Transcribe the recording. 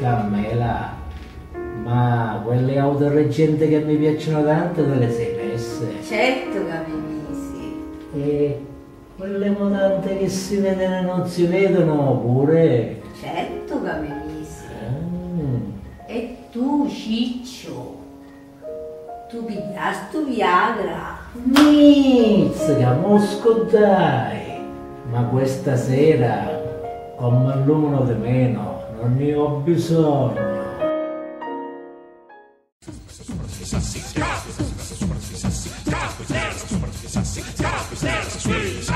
Carmela, ma quelle auto recenti che mi piacciono tanto te le sei messe? Certo che mi misi. E quelle mutande che si vedono e non si vedono pure? Certo che mi misi. Ah, E tu, Ciccio, tu pigliasti Viagra? Mizzica, mosco dai! Ma questa sera, come l'uno di meno, non ne ho bisogno. Sweet